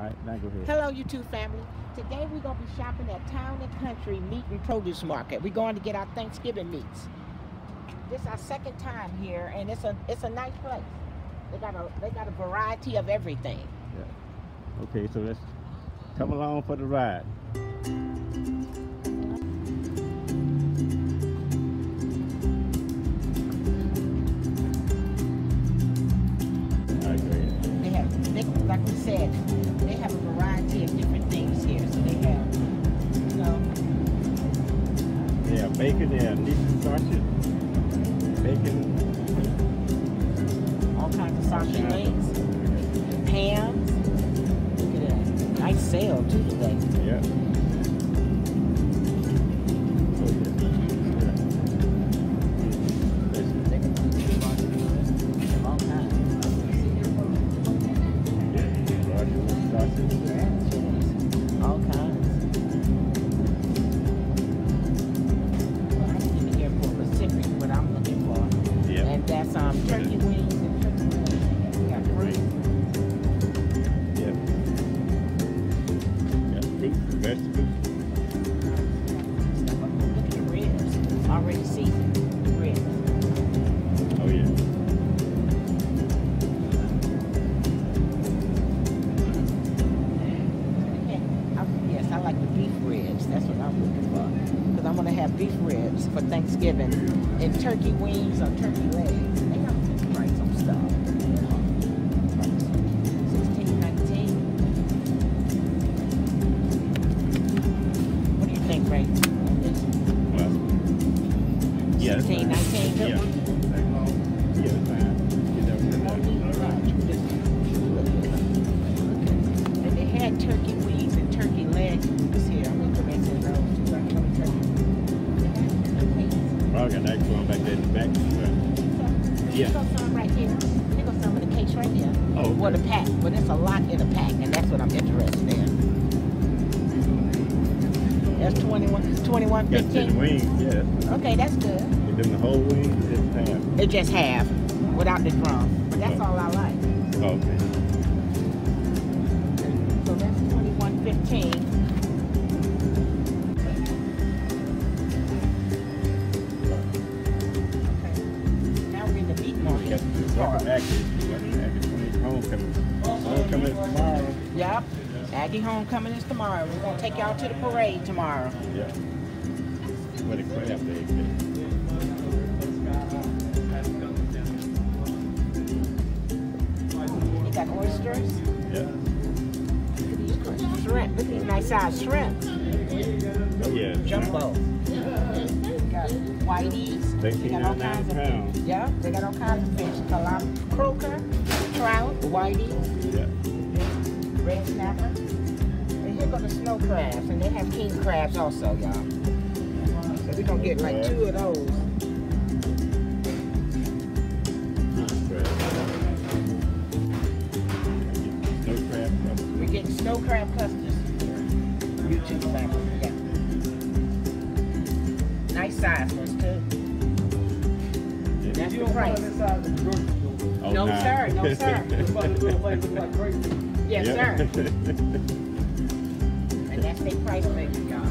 All right, now go ahead. Hello, YouTube family. Today we're gonna be shopping at Town and Country Meat and Produce Market. We're going to get our Thanksgiving meats. This is our second time here, and it's a it's a nice place. They got a they got a variety of everything. Yeah. Okay, so let's come along for the ride. All right, go. They have they, like we said, bacon, they have Nissan sausage, bacon, all kinds of sausage Yeah. links, hams. Look at that. Nice sale too today. yeah. Beef ribs for Thanksgiving. And turkey wings or turkey legs. They got a good price on stuff. Sixteen nineteen. What do you think, Ray? Well, yeah. that's Sixteen fine. nineteen. Yeah. Yeah, fine. Get that one. And they had turkey yeah. Some right here. Some the case right. Oh. Okay. a the pack, but it's a lot in a pack, and that's what I'm interested in. That's 21, it's 21, Got 15. wings, yeah. Okay, that's good. And then the whole wing is half. It just half, without the drum. But that's oh. all I like. Okay. So that's twenty-one fifteen. Welcome Aggie. Welcome Aggie 20 homecoming. Homecoming is tomorrow. Yep. Aggie homecoming is tomorrow. We're gonna take y'all to the parade tomorrow. Yeah. What a they get. You got oysters. Yeah. Look at these shrimp. Look at these nice size shrimps. Oh, yeah. Jumbo. Got whiteys. They got all kinds of fish. Yeah, they got all kinds of fish. Calam, croaker, trout, whiteys, Yeah. red snapper. And here go the snow crabs, and they have king crabs also, y'all. So we're gonna get like two of those. We're getting snow crab clusters. YouTube family, size ones too. That's the price. Oh, No, nah. sir. No, sir. Yes, Yeah. sir. And that's their price maker, y'all.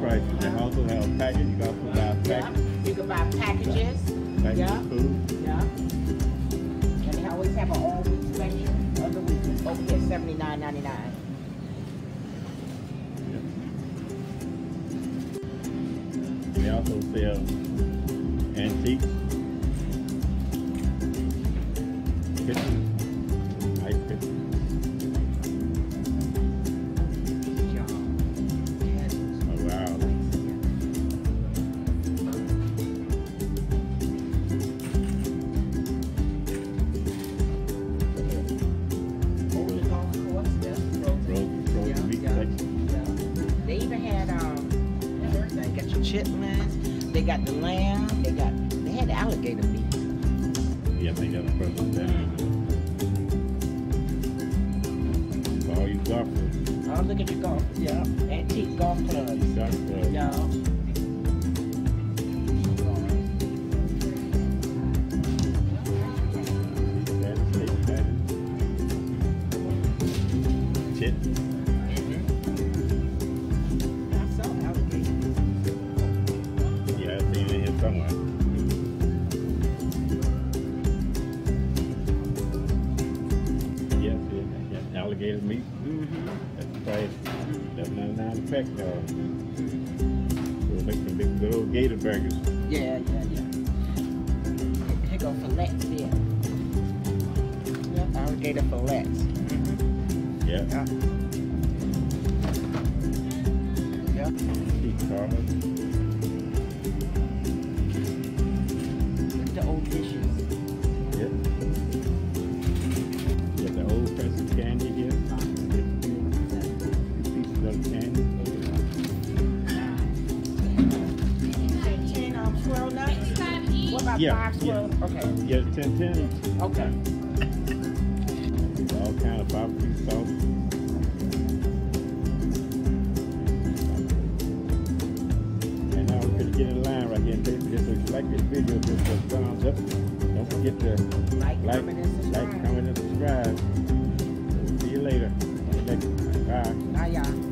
Price. They also have package. You got to buy Yeah. You can buy packages. Package Yeah. food. Yeah. And they always have an all week special of the week. Over here, seventy nine also sell antiques, kitchen, they got the lamb, they got they had alligator meat. Yeah, they got a frozen down. For all you golfers, Oh, look at your golf, yeah, antique golf clubs, golf club. Alligator meat. Mm-hmm. That's the price. That's not nine pack though. We'll make some big good old gator burgers. Yeah, yeah, yeah. Here go fillets there. Yep, alligator fillets. Mm-hmm. Yeah. Yep. Cheese carbs. About Yeah, five swirl? Okay. Yeah, ten ten. Okay. All kind of barbecue sauce. And now we're gonna get in line right here. Just if you like this video, give us a thumbs up. Don't forget to Like, like, comment, and like, comment, and subscribe. See you later. Bye. Bye, y'all.